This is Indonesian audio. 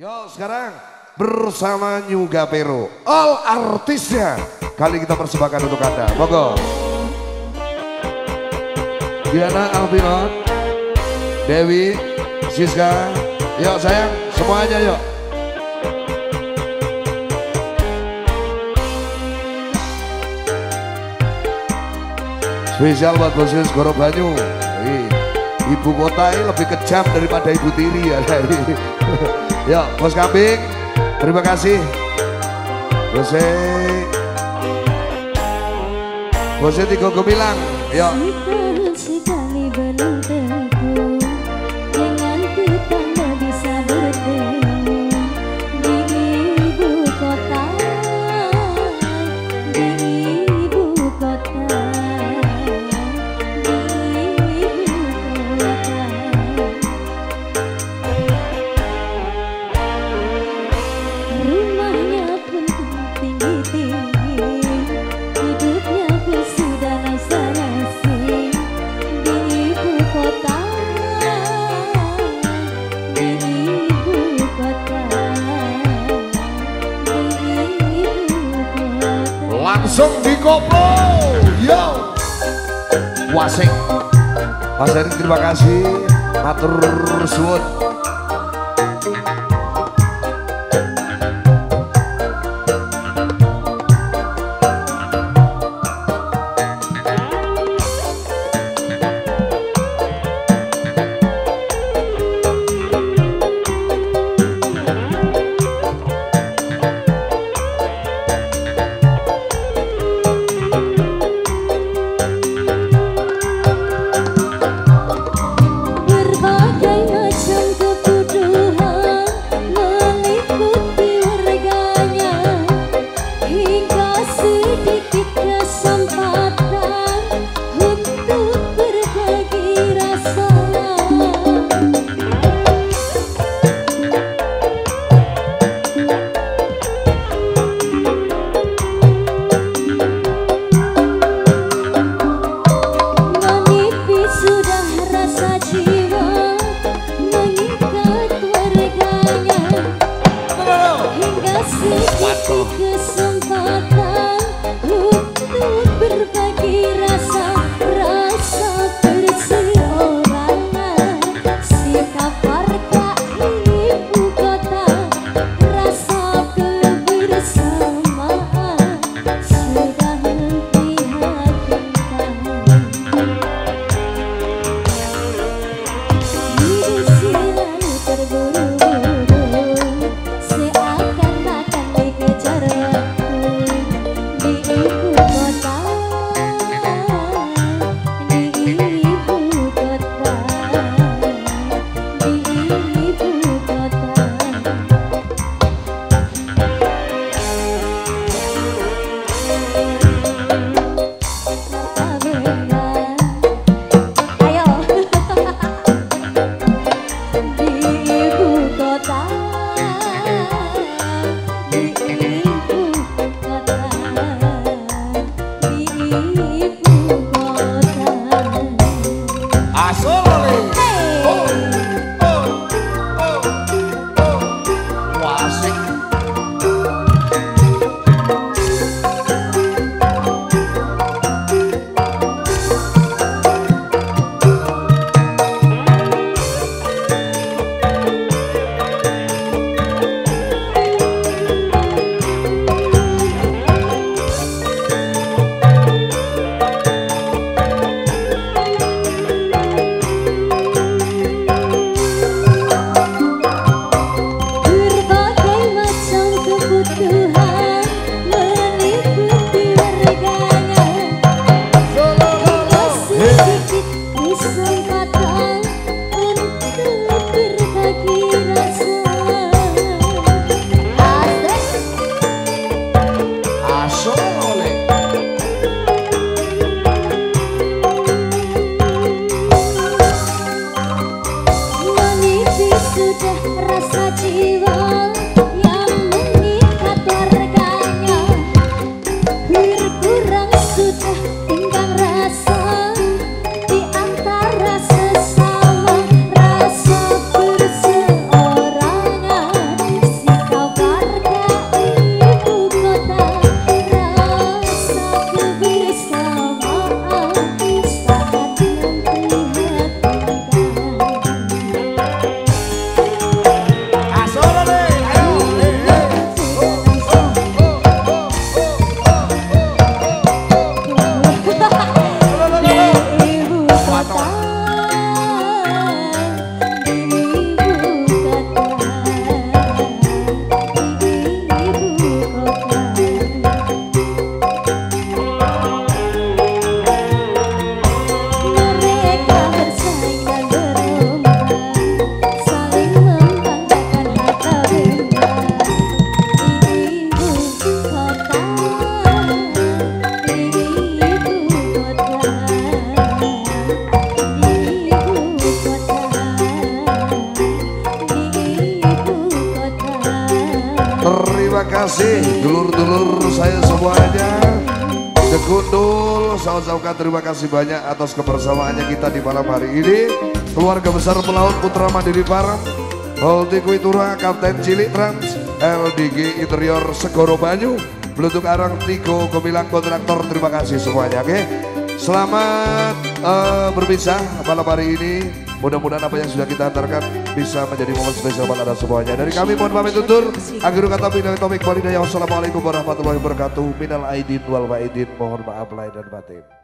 Yo sekarang bersama New Gapero All artisnya. Kali kita persembahkan untuk Anda. Mogo Diana Alvinot Dewi Siska. Yuk sayang semuanya yuk Spesial buat bosnya Goro Banyu. Ibu kota ini lebih kejam daripada ibu tiri ya Ya, Bos Kambing. Terima kasih. Bose. Bose Tigo Gemilang. Ya. Langsung di koplo. Yo. Wasik. Mas Erik terima kasih. Matur suwun. Terima kasih dulur-dulur saya semuanya. Dekundul, sahabat-sahabat terima kasih banyak atas kebersamaannya kita di malam hari ini. Keluarga besar pelaut Putra Mandiri Parang, Holti Kuitura, Kapten Cilik Trans, LDG Interior Segoro Banyu, Blutuk Arang Tiko, Gemilang Kontraktor, terima kasih semuanya. Oke, selamat eh, berpisah malam hari ini. Mudah-mudahan apa yang sudah kita antarkan bisa menjadi momen spesial buat anda semuanya. Dari kami mohon pamit tutur. Akhirul kata minal topik walidaya. Wassalamualaikum warahmatullahi wabarakatuh. Minal aidin wal faidin. Mohon maaf lahir dan batin.